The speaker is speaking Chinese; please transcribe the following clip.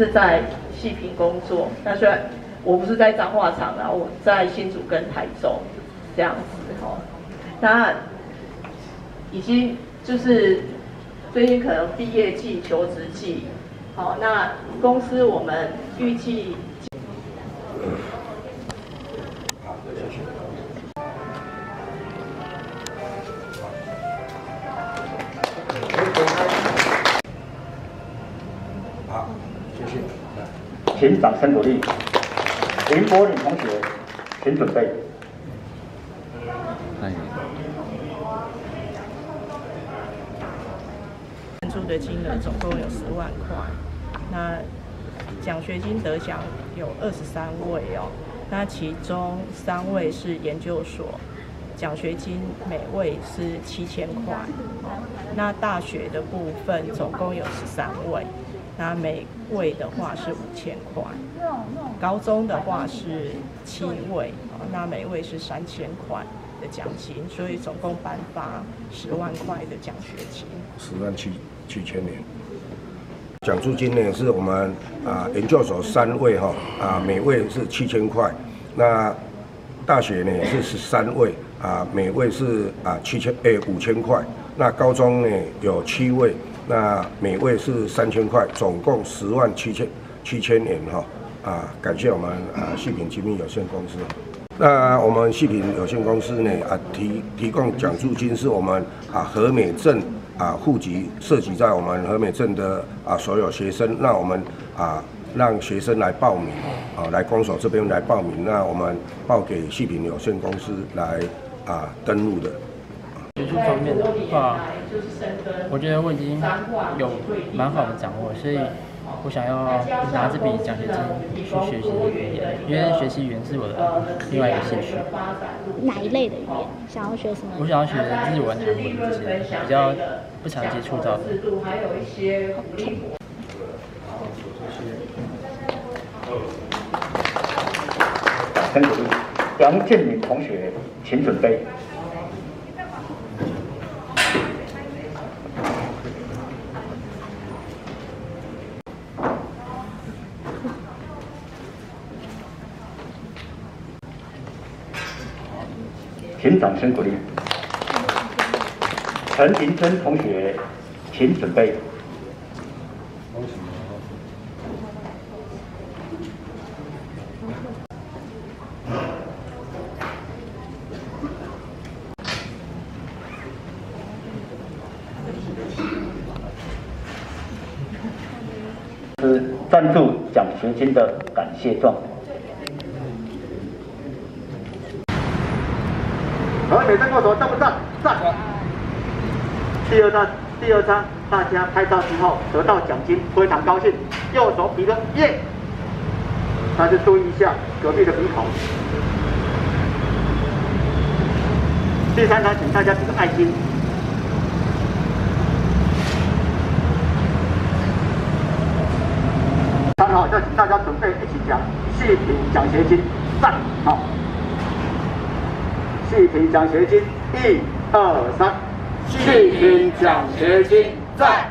是在细品工作。那虽然我不是在彰化厂然后，我在新竹跟台中这样子哈。那已经就是最近可能毕业季、求职季，好，那公司我们预计。请掌声鼓励。林柏林同学，请准备。赞助的金额总共有十万块，那奖学金得奖有二十三位哦，那其中三位是研究所，奖学金每位是七千块，那大学的部分总共有十三位，那每位的话是五千块，高中的话是七位，那每位是三千块。的奖金，所以总共颁发十万块的奖学金，十万七七千年。奖助金呢是我们啊研究所三位哈啊每位是七千块，那大学呢是十三位啊每位是啊七千诶五千块，那高中呢有七位，那每位是三千块，总共十万七千七千元哈啊感谢我们啊细品精密有限公司。那我们细品有限公司呢啊提提供奖助金是我们啊和美镇啊户籍涉及在我们和美镇的啊所有学生，那我们啊让学生来报名啊来公所这边来报名，那我们报给细品有限公司来啊登录的。学术方面的话，我觉得我已经有蛮好的掌握，所以。我想要拿这笔奖学金去学习语言，因为学习语言是我的另外一个兴趣。哪一类的语言？想要学什么？我想要学日文、韩文这些比较不常接触到的。很鼓励，杨建敏同学，请准备。请掌声鼓励。陈林珍同学，请准备。是赞助奖学金的感谢状。和美正过手，赞不赞？赞。第二张，第二张，大家拍照之后得到奖金，非常高兴。右手比个耶，大家注意一下隔壁的鼻孔。第三张，请大家比个爱心。三号，就请大家准备一起讲细品奖学金，赞，好。细品奖学金，一、二、三，细品奖学金在。